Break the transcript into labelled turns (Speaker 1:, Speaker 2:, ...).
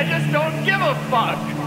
Speaker 1: I just don't give a fuck.